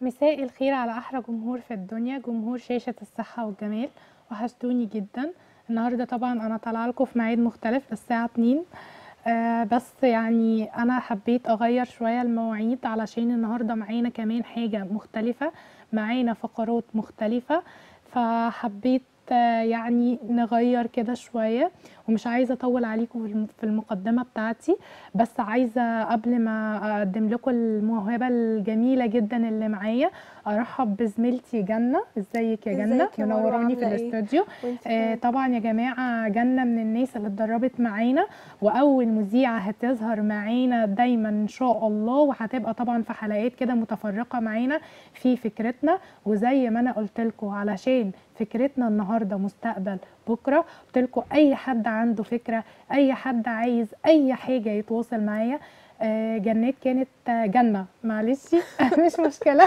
مساء الخير على أحلى جمهور في الدنيا جمهور شاشة الصحة والجمال. وحشتوني جدا. النهاردة طبعا أنا طالعة لكم في ميعاد مختلف الساعة 2 آه بس يعني أنا حبيت أغير شوية المواعيد علشان النهاردة معانا كمان حاجة مختلفة معانا فقرات مختلفة. فحبيت يعني نغير كده شوية ومش عايزة أطول عليكم في الم- في المقدمة بتاعتي. بس عايزة قبل ما أقدم لكم الموهبة الجميلة جدا اللي معايا أرحب بزميلتي جنة. إزيك يا مروة، منوراني في إيه؟ الاستوديو. آه. طبعا يا جماعة جنة من الناس اللي اتدربت معانا وأول مذيعة هتظهر معانا دايما إن شاء الله وهتبقى طبعا في حلقات كده متفرقة معانا في فكرتنا. وزي ما أنا قلت لكم علشان فكرتنا النهاردة مستقبل بكرة قلت لكم أي حد عنده فكرة أي حد عايز أي حاجة يتواصل معايا جنات كانت آه، جنة. معلش. مش مشكلة.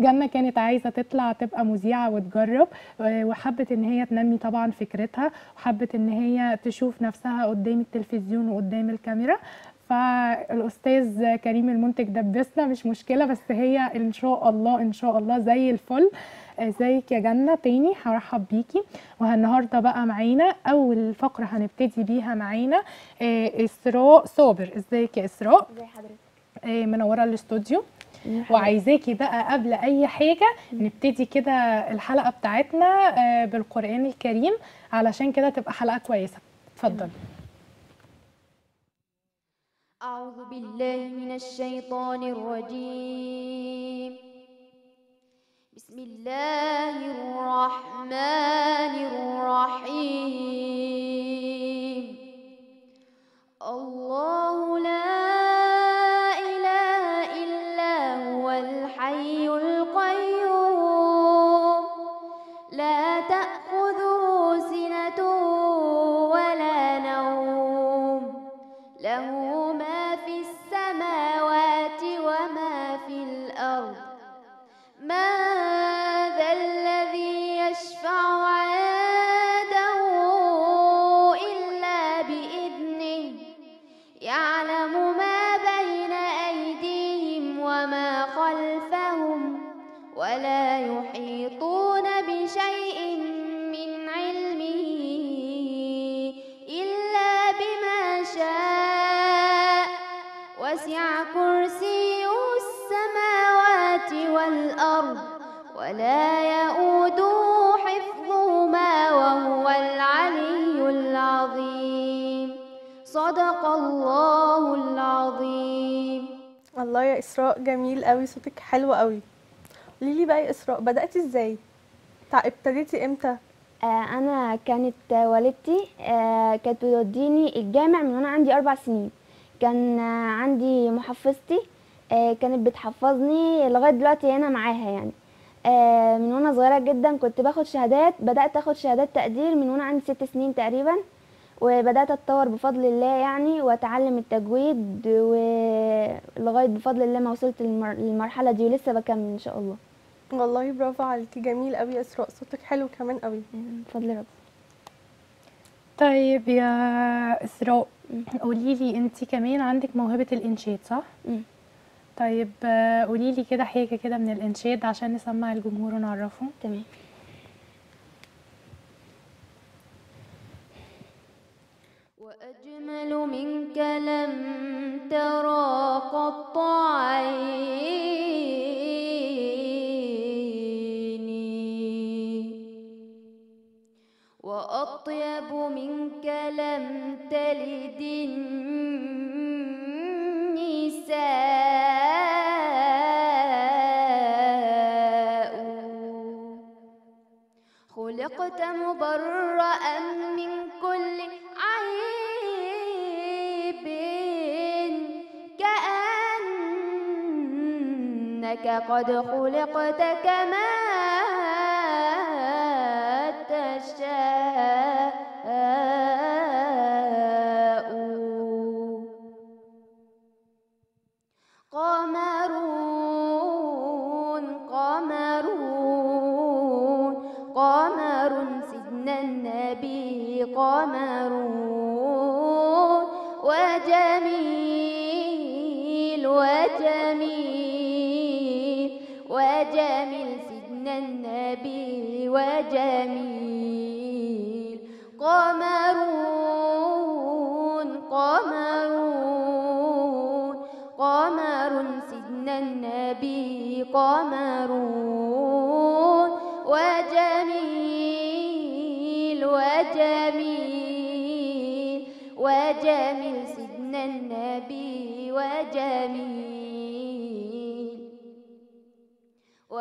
جنة كانت عايزة تطلع تبقى مذيعة وتجرب آه، وحبت إن هي تنمي طبعا فكرتها وحبت إن هي تشوف نفسها قدام التلفزيون وقدام الكاميرا. فالأستاذ كريم المنتج دبسنا مش مشكلة بس هي إن شاء الله إن شاء الله زي الفل. آه، ازيك يا جنة؟ تاني هرحب بيكي. والنهارده بقى معانا أول فقرة هنبتدي بيها معانا آه، إسراء صابر. إزيك يا إسراء؟ إزي حضرتك؟ آه، منوره الاستوديو. وعايزاكي بقى قبل أي حاجة نبتدي كده الحلقة بتاعتنا آه، بالقرآن الكريم علشان كده تبقى حلقة كويسة. اتفضل. أعوذ بالله من الشيطان الرجيم. بسم الله الرحمن الرحيم. الله لا إله إلا هو الحي القيوم. وسع كرسيه السماوات والأرض ولا يؤوده حفظهما وهو العلي العظيم. صدق الله العظيم. الله يا إسراء جميل قوي صوتك حلو قوي قولي لي بقى يا إسراء بدأتي إزاي؟ تع- ابتديتي إمتى؟ آه، أنا كانت والدتي آه، كانت بتوديني الجامع من وأنا عندي أربع سنين. كان عندي محفظتي آه، كانت بتحفظني لغاية دلوقتي أنا معاها يعني. آه، من وأنا صغيرة جدا كنت باخد شهادات بدأت آخد شهادات تقدير من وأنا عندي ست سنين تقريبا وبدأت أتطور بفضل الله يعني وأتعلم التجويد ولغايه بفضل الله ما وصلت للمر- للمرحلة دي ولسه بكمل إن شاء الله. والله برافو عليكي جميل قوي إسراء صوتك حلو كمان قوي بفضل ربنا طيب يا إسراء قولي لي انت كمان عندك موهبة الإنشاد صح؟ مم. طيب قولي لي كده حاجة كده من الإنشاد عشان نسمع الجمهور ونعرفه. تمام. وأجمل منك لم ترى قط عيني وأطيب منك لم تلد النساء. خلقت مبرأ من كل عيب كأنك قد خلقت كما من النبي قمر وجميل وجميل وجميل سيدنا النبي وجميل قمر قمر قمر سيدنا النبي قمر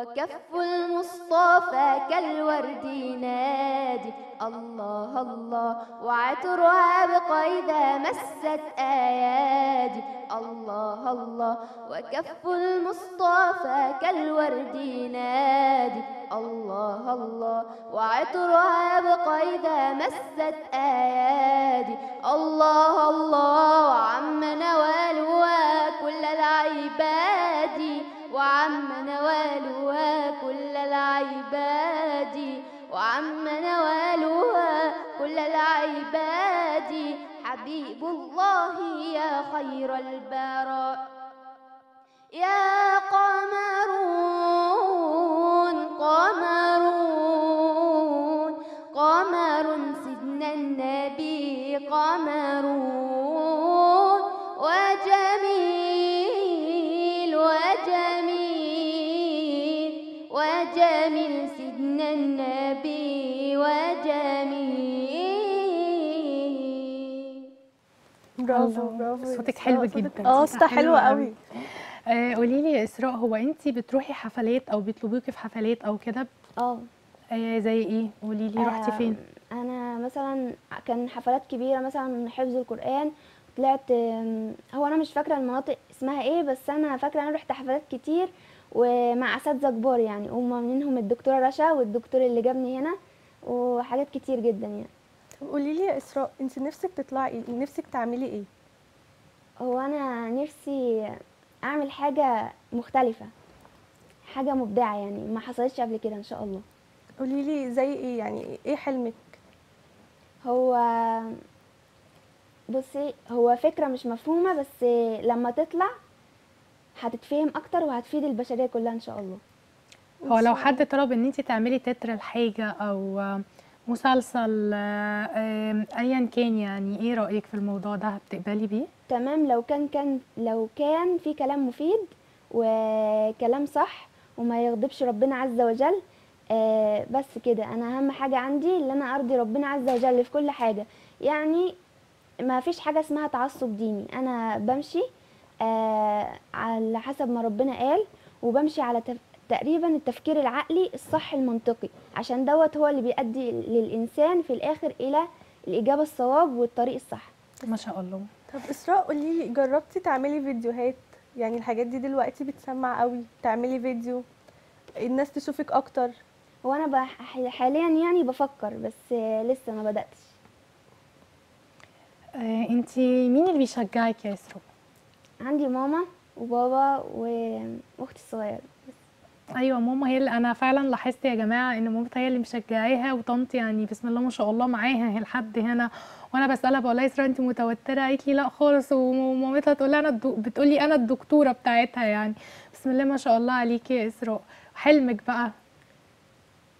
وكف المصطفى كالورد نادي. الله الله وعطرها بقيدا مست آيادي. الله الله وكف المصطفى كالورد نادي. الله الله وعطرها بقيدا مست آيادي. الله الله وعم نوالها كل العباد. وعم نوالها كل العباد وعم نوالها كل العباد. حبيب الله يا خير البراء. يا قمرون برافو الله، برافو. صوتك حلو جدا، آه صوتها صوتها حلو حلوة قوي. قولي لي يا إسراء هو انت بتروحي حفلات أو بيطلبوكي في حفلات أو كده؟ آه. آه زي إيه؟ قولي لي رحتي آه، فين؟ أنا مثلا كان حفلات كبيرة مثلا حفظ القرآن. طلعت هو أنا مش فاكرة المناطق اسمها إيه بس أنا فاكرة أنا رحت حفلات كتير ومع أساتذة كبار يعني. هم منهم الدكتورة رشا والدكتور اللي جابني هنا وحاجات كتير جدا يعني. طب قولي لي يا إسراء انت نفسك تطلعي إيه نفسك تعملي إيه؟ هو أنا نفسي أعمل حاجة مختلفة حاجة مبدعة يعني ما حصلتش قبل كده إن شاء الله. قولي لي زي إيه يعني؟ إيه حلمك؟ هو بصي هو فكرة مش مفهومة بس لما تطلع هتتفهم أكتر وهتفيد البشرية كلها إن شاء الله. هو لو حد طلب إن انت تعملي تتر الحاجة أو مسلسل آه، آه، ايا كان يعني إيه رأيك في الموضوع ده؟ هتقبلي بيه؟ تمام لو كان كان لو كان في كلام مفيد وكلام صح وما يغضبش ربنا عز وجل آه بس كده. أنا أهم حاجة عندي إن أنا أرضي ربنا عز وجل في كل حاجة. يعني ما فيش حاجة اسمها تعصب ديني. أنا بمشي آه على حسب ما ربنا قال وبمشي على. تقريبا التفكير العقلي الصح المنطقي عشان دوت هو اللي بيؤدي للإنسان في الآخر إلى الإجابة الصواب والطريق الصح. ما شاء الله. طب إسراء قولي لي جربتي تعملي فيديوهات؟ يعني الحاجات دي دلوقتي بتسمع قوي تعملي فيديو الناس تشوفك أكتر. وأنا بح- حاليا يعني بفكر بس لسه ما بدأتش. آه انت مين اللي بيشجعك يا إسراء؟ عندي ماما وبابا وأختي الصغيرة. أيوه ماما هي اللي أنا فعلا لاحظت يا جماعة إن مامتها هي اللي مشجعاها وطنط يعني بسم الله ما شاء الله معاها هي لحد هنا. وأنا بسألها بقول لها انت متوترة؟ قالت لي لا خالص. ومامتها تقول أنا الدو... بتقول لي أنا الدكتورة بتاعتها يعني. بسم الله ما شاء الله عليكي يا إسراء. حلمك بقى.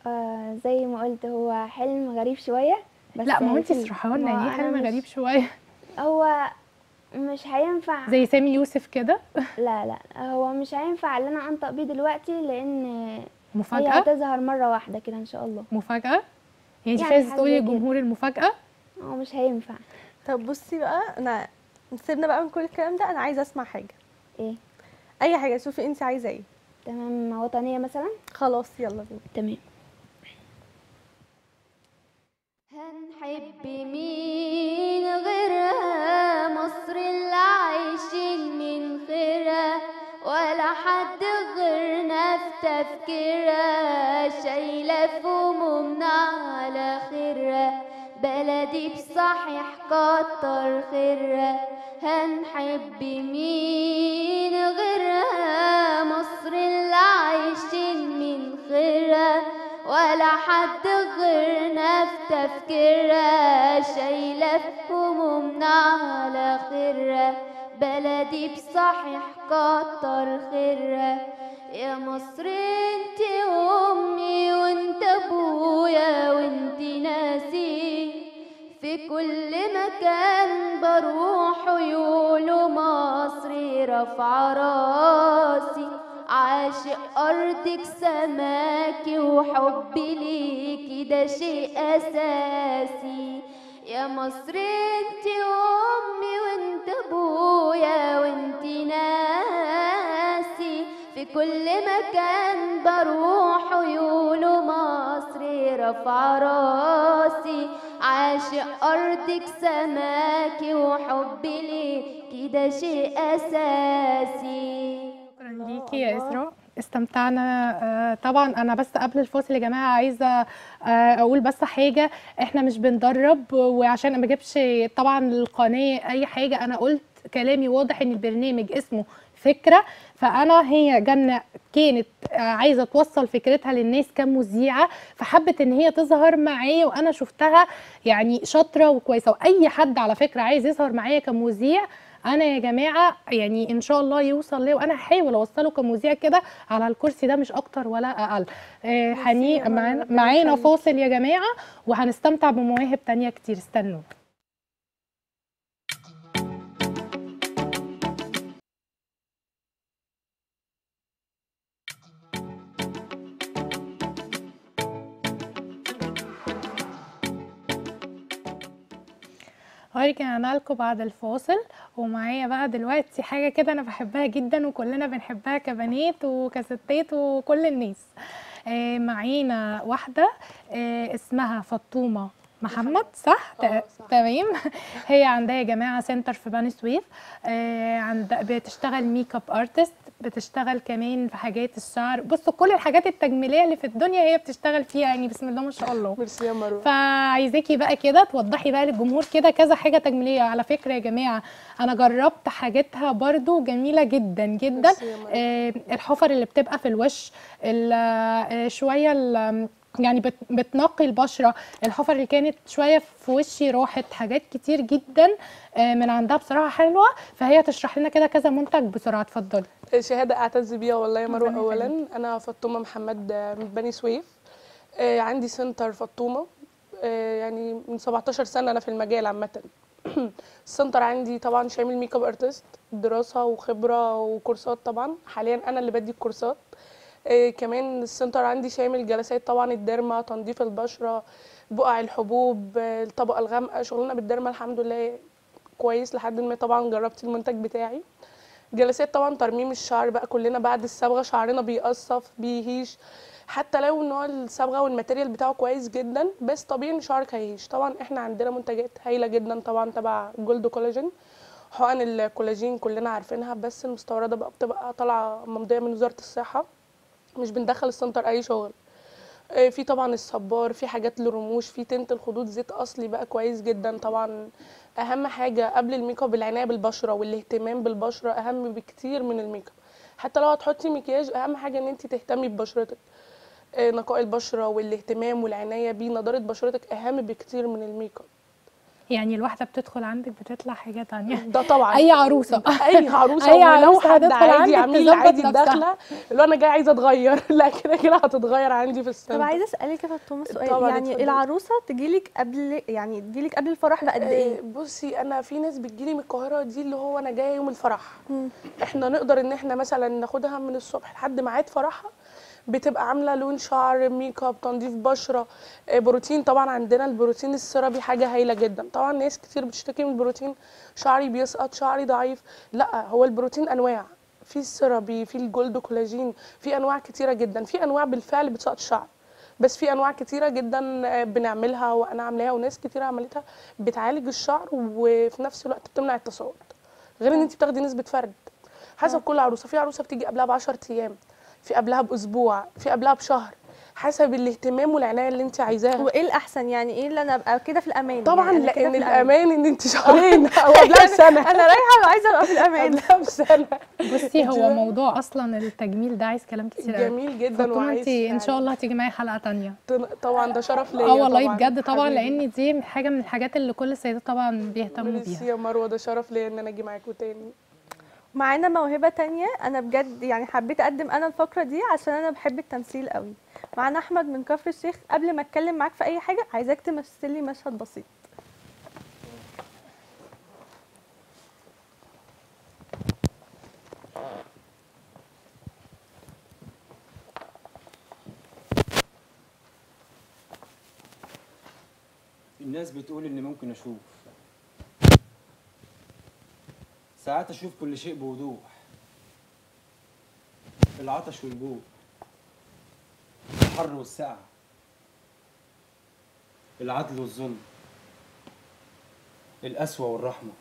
آه زي ما قلت هو حلم غريب شوية بس لا ما انت. اشرحي ما لنا يعني أنا حلم مش- غريب شوية؟ هو مش هينفع زي سامي يوسف كده؟ لا لا هو مش هينفع ان أنا أنطق بيه دلوقتي لأن هي مفاجأة؟ هتظهر مرة واحدة كده إن شاء الله. مفاجأة؟ يعني انت يعني عايزه حاجة تقولي. للجمهور المفاجأة؟ هو مش هينفع. طب بصي بقى أنا سيبنا بقى من كل الكلام ده أنا عايزة أسمع حاجة. إيه؟ أي حاجة شوفي انت عايزة إيه. تمام وطنية مثلا؟ خلاص يلا بينا. تمام. هنحب مين غيرها مصر اللي عايشين من خيرها ولا حد غيرنا في تفكيرها شايلة في همومنا على خيرها بلدي بصحيح كتر خيرها هنحب مين غيرها مصر اللي عايشين من خيرها ولا حد غيرنا في تفكيرها شايلة في همومنا على خيرها بلدي بصحيح كتر خيرها يا مصر انت امي وانت ابويا وانت ناسي. في كل مكان بروح يقولوا مصري رافعة راسي. عاشق أرضك سماكي وحبي ليكي ده شيء أساسي. يا مصر أنت أمي وأنت أبويا وأنت ناسي. في كل مكان بروح يقولوا مصري رافعة راسي. عاشق أرضك سماكي وحبي ليكي ده شيء أساسي. ليكي يا إسراء؟ استمتعنا. آه، طبعا أنا بس قبل الفاصل يا جماعة عايزة آه، أقول بس حاجة. إحنا مش بندرب وعشان ما أجيبش طبعا القناه أي حاجة أنا قلت كلامي واضح إن البرنامج اسمه فكرة. فأنا هي جنة كانت آه، عايزة توصل فكرتها للناس كمذيعة فحبت إن هي تظهر معايا وأنا شفتها يعني شاطرة وكويسة. وأي حد على فكرة عايز يظهر معايا كمذيع أنا يا جماعة يعني إن شاء الله يوصل لي وأنا هحاول أوصله كمذيع كده على الكرسي ده مش أكتر ولا أقل. آه، حني يا مرة، معانا. فاصل يا جماعة وهنستمتع بمواهب تانية كتير. استنوا. ورجعنا لكم بعد الفاصل. ومعايا بقى دلوقتي حاجة كده أنا بحبها جدا وكلنا بنحبها كبنات وكستات وكل الناس. آه، معانا واحدة آه، اسمها فطومة. محمد؟ صح؟ آه، صح. تمام. هي عندها يا جماعة center في بني سويف. آه، عند بتشتغل makeup artist بتشتغل كمان في حاجات الشعر. بصوا كل الحاجات التجميلية اللي في الدنيا هي بتشتغل فيها يعني بسم الله ما شاء الله. ميرسي يا مروة. فعايزاكي بقى كده توضحي بقى للجمهور كده كذا حاجة تجميلية. على فكرة يا جماعة أنا جربت حاجاتها برضو جميلة جدا جدا. آه الحفر اللي بتبقى في الوش ال- آه شوية يعني بت- بتنقي البشرة. الحفر اللي كانت شوية في وشي راحت حاجات كتير جدا آه من عندها بصراحة حلوة. فهي تشرح لنا كده كذا منتج بسرعة اتفضلي. شهادة أعتز بيها والله يا مروة اولا. أنا فطومة محمد آه، من بني سويف. آه، عندي center فطومة. آه، يعني من 17 سنة أنا في المجال عامة. ال center عندي طبعا شامل makeup artist دراسة وخبرة وكورسات طبعا. حاليا أنا اللي بدي الكورسات. آه، كمان ال center عندي شامل جلسات طبعا ال derma تنظيف البشرة بقع الحبوب الطبقه الغامقه شغلنا بال derma الحمد لله كويس لحد ما طبعا جربت المنتج بتاعي. جلسات طبعا ترميم الشعر بقى كلنا بعد الصبغة شعرنا بيقصف بيهيش. حتى لو ان الصبغة وال material بتاعه كويس جدا بس طبيعي إن شعرك هيهيش طبعا إحنا عندنا منتجات هايلة جدا طبعا تبع gold collagen حقن الكولاجين كلنا عارفينها بس المستوردة بقى بتبقى طالعة ممضية من وزارة الصحة. مش بندخل ال center أي شغل. آه، في طبعا الصبار في حاجات للرموش في tint الخدود زيت أصلي بقى كويس جدا. طبعا أهم حاجة قبل الميك اب العناية بالبشرة والاهتمام بالبشرة أهم بكتير من الميك اب حتى لو هتحطي مكياج أهم حاجة إن انت تهتمي ببشرتك. آه، نقاء البشرة والاهتمام والعناية بيه نضارة بشرتك أهم بكتير من الميك اب يعني الواحدة بتدخل عندك بتطلع حاجة تانية. ده طبعا. أي عروسة. أي عروسة. عروسة حد هتدخل عميل تظبط عادي. داخلة اللي هو أنا جاية عايزة أتغير. لا كده كده هتتغير عندي في ال center طب عايزة أسألك يا فاطمة سؤال. طبعاً، يعني اتفضلي. العروسة تجيلك قبل يعني تجيلك قبل الفرح بقد آه، إيه؟ بصي أنا في ناس بتجيلي من القاهرة دي اللي هو أنا جاية يوم الفرح. مم. إحنا نقدر إن إحنا مثلا ناخدها من الصبح لحد ميعاد فرحها بتبقى عاملة لون شعر ميك اب تنظيف بشرة. آه، بروتين طبعا عندنا البروتين ال therapy حاجة هايلة جدا. طبعا ناس كتير بتشتكي من البروتين شعري بيسقط شعري ضعيف. لا هو البروتين أنواع. في ال therapy في ال gold collagen في أنواع كتيرة جدا. في أنواع بالفعل بتسقط الشعر. بس في أنواع كتيرة جدا آه، بنعملها وأنا عاملاها وناس كتيرة عملتها بتعالج الشعر وفي نفس الوقت بتمنع التساقط غير إن انت بتاخدي نسبة فرد. حسب كل عروسة. في عروسة بتيجي قبلها ب 10 أيام. في قبلها بأسبوع في قبلها بشهر حسب الاهتمام والعناية اللي انت عايزاها. وإيه الأحسن؟ يعني إيه اللي أنا أبقى كده في الأمان؟ طبعا يعني لأن الأمان. إن انت شهرين أو قبلها بسنة. أنا رايحة وعايزة أبقى في الأمان. قبلها بسنة. بصي هو موضوع أصلا التجميل ده عايز كلام كتير قوي جميل جدا وعايز انت إن يعني شاء الله هتيجي معايا حلقة تانية. طبعا ده شرف ليا آه والله. بجد طبعا. لأن دي حاجة من الحاجات اللي كل السيدات طبعا بيهتموا ميرسي بيها يا مروة ده شرف ليا إن أنا أجي معاكم تاني. معانا موهبة تانية. أنا بجد يعني حبيت أقدم أنا الفقرة دي عشان أنا بحب التمثيل قوي. معانا أحمد من كفر الشيخ. قبل ما أتكلم معاك في أي حاجة عايزاك تمثل لي مشهد بسيط. الناس بتقول إني ممكن أشوف. ساعات أشوف كل شيء بوضوح. العطش والجوع الحر والسقعة العدل والظلم. القسوة والرحمة.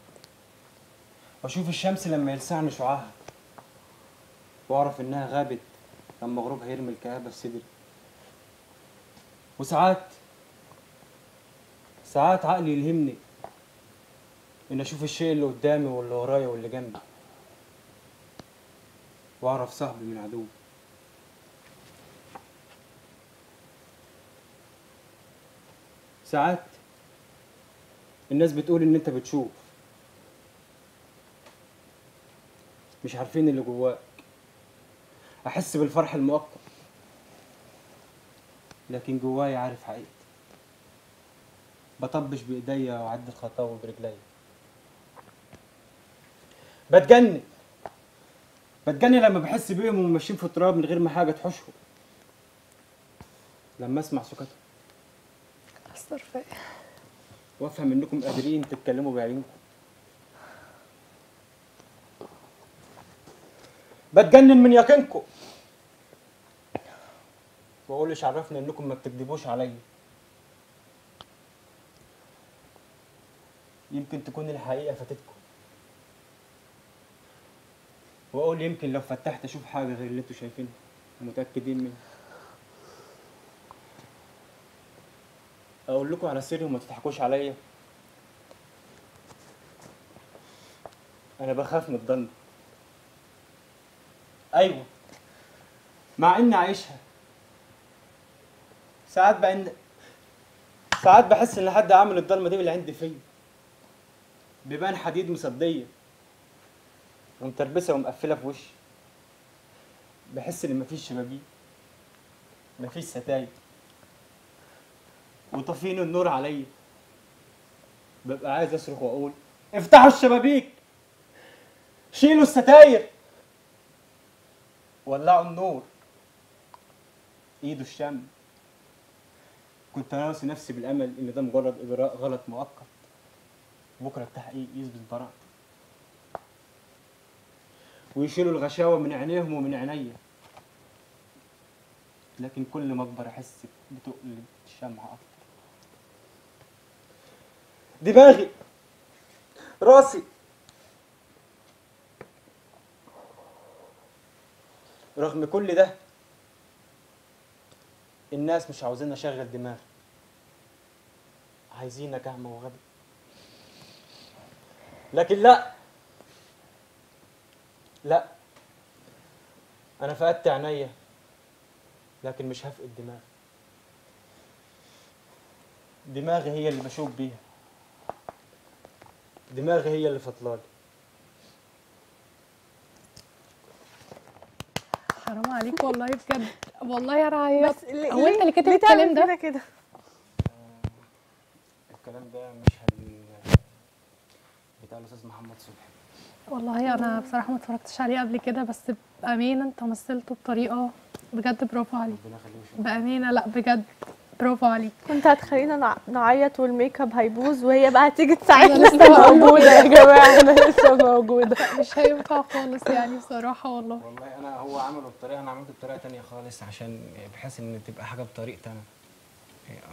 وأشوف الشمس لما يلسعني شعاعها. وأعرف إنها غابت لما غروبها يرمي الكآبة في صدري. وساعات ساعات عقلي يلهمني إن أشوف الشيء اللي قدامي واللي ورايا واللي جنبي. وأعرف صاحبي من عدوي. ساعات الناس بتقول إن أنت بتشوف. مش عارفين اللي جواك. أحس بالفرح المؤقت. لكن جوايا عارف حقيقتي بطبش بإيديا واعد الخطاوي برجليا. بتجنن. بتجنن لما بحس بيهم وهم ماشيين في التراب من غير ما حاجة تحوشهم. لما أسمع سكتهم. أثر فيا وأفهم إنكم قادرين تتكلموا بعيونكم. بتجنن من يقينكم. واقول إيش عرفني إنكم ما بتكذبوش عليا. يمكن تكون الحقيقة فاتتكم. وأقول يمكن لو فتحت أشوف حاجة غير اللي أنتوا شايفينها. ومتاكدين منها أقول لكم على سر وما تضحكوش عليا. أنا بخاف من الضلمة. أيوه مع إني عايشها. ساعات بان ساعات بحس إن حد عامل الضلمة دي اللي عندي فيا. بيبان حديد مصدية. ومتربسه ومقفله في وشي. بحس إن مفيش شبابيك مفيش ستاير. وطافين النور عليا. ببقى عايز أصرخ وأقول افتحوا الشبابيك! شيلوا الستاير! ولعوا النور. ايده الشم. كنت ناسي نفسي بالأمل إن ده مجرد إجراء غلط مؤقت. بكرة التحقيق يثبت براءتي ويشيلوا الغشاوة من عينيهم ومن عينيا لكن كل ما اكبر احس بتقل الشمعة أكتر. دماغي. راسي. رغم كل ده الناس مش عاوزين أشغل دماغي. عايزين اعمى وغبي. لكن لا. لا. أنا فقدت عينيا لكن مش هفقد دماغي. دماغي هي اللي بشوف بيها. دماغي هي اللي فضلالي حرام عليك والله بجد. والله أنا عيطت بس ليه- هو أنت اللي كاتب الكلام ده؟ كده الكلام ده مشهد من بتاع الأستاذ محمد صبحي. والله أنا بصراحة ما اتفرجتش عليه قبل كده بس بأمانة أنت مثلته بطريقة بجد برافو عليك. بأمانة لأ بجد برافو عليك. كنت هتخلينا نع- نعيط والميك اب هيبوظ وهي بقى هتيجي أنا تساعدنا لسه موجودة. يا جماعة أنا لسه موجودة. مش هينفع خالص يعني بصراحة والله. والله أنا هو عمله بطريقة أنا عملته بطريقة تانية خالص عشان بحيث إن تبقى حاجة بطريقتي أنا.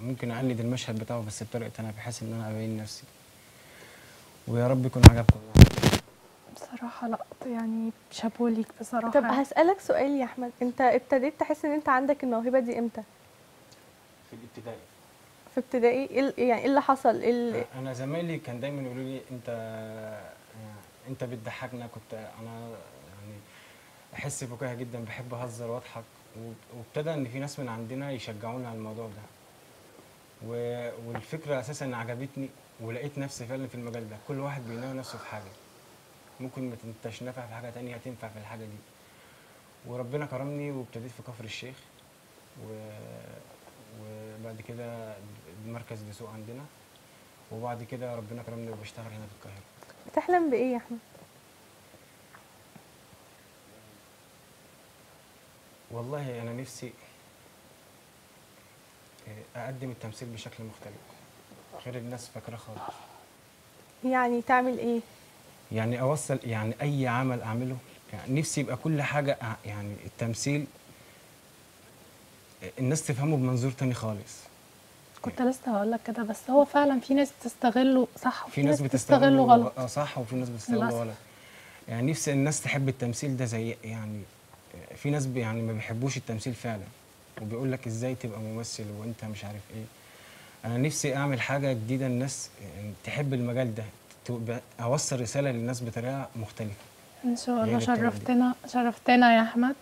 ممكن اقلد المشهد بتاعه بس بطريقتي أنا بحيث إن أنا أبين نفسي. ويا رب يكون عجبكم. بصراحة لا يعني شابوه ليك بصراحة. طب هسألك سؤال يا أحمد. أنت ابتديت تحس إن أنت عندك الموهبة دي إمتى؟ في الابتدائي في ابتدائي؟ ال- يعني إيه اللي حصل؟ اللي أنا زمايلي كان دايما يقولوا لي أنت أنت بتضحكنا. كنت أنا يعني أحس بكاها جدا بحب أهزر وأضحك. وب- وابتدى إن في ناس من عندنا يشجعوني على الموضوع ده. و- والفكرة أساسا عجبتني ولقيت نفسي فعلا في المجال ده. كل واحد بيناوي نفسه في حاجة. ممكن ما تنتش نافع في حاجة تانية تنفع في الحاجة دي. وربنا كرمني وابتديت في كفر الشيخ و... وبعد كده مركز دسوق عندنا. وبعد كده ربنا كرمني وبشتغل هنا في القاهرة. بتحلم بإيه يا أحمد؟ والله أنا نفسي آه، أقدم التمثيل بشكل مختلف غير الناس فاكره خالص. يعني تعمل إيه؟ يعني أوصل يعني أي عمل أعمله يعني نفسي يبقى كل حاجة يعني التمثيل الناس تفهمه بمنظور تاني خالص. كنت لسه هقول لك كده بس هو فعلا في ناس بتستغله صح؟ وفي في ناس بتستغله غلط. آه صح وفي ناس بتستغله. غلط. يعني نفسي الناس تحب التمثيل ده زي يعني في ناس يعني ما بيحبوش التمثيل فعلا. وبيقول لك إزاي تبقى ممثل وأنت مش عارف إيه. أنا نفسي أعمل حاجة جديدة الناس يعني تحب المجال ده. اوصل رسالة للناس بطريقة مختلفة. إن شاء الله. شرفتنا شرفتنا يا أحمد.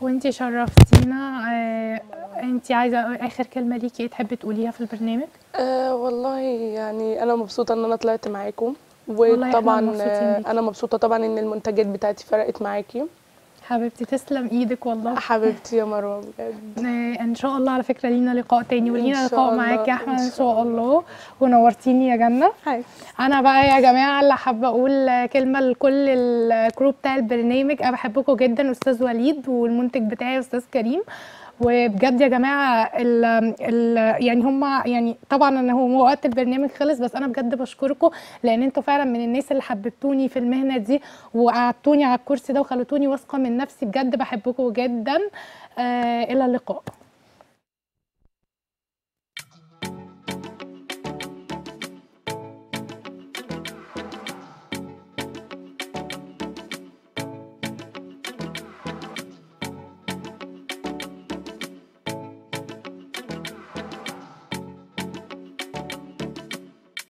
وانتي شرفتينا آه انتي عايزة آخر كلمة ليكي إيه تحبي تقوليها في البرنامج؟ أه والله يعني أنا مبسوطة إن أنا طلعت معاكم. وطبعا آه،. أنا مبسوطة طبعا إن المنتجات بتاعتي فرقت معاكي. حبيبتي تسلم إيدك والله. حبيبتي يا مروة بجد. إن شاء الله على فكرة لينا لقاء تاني ولينا لقاء معاك يا أحمد إن شاء الله. ونورتيني يا جنة. حاجة. أنا بقى يا جماعة اللي حابة أقول كلمة لكل الكروب بتاع البرنامج. أنا بحبكم جدا أستاذ وليد والمنتج بتاعي أستاذ كريم. وبجد يا جماعة ال ال يعني هم يعني طبعا أنا هو وقت البرنامج خلص بس أنا بجد بشكركم لأن أنتوا فعلا من الناس اللي حببتوني في المهنة دي وقعدتوني على الكرسي ده وخلتوني واثقة من نفسي بجد بحبكم جدا. آه إلى اللقاء.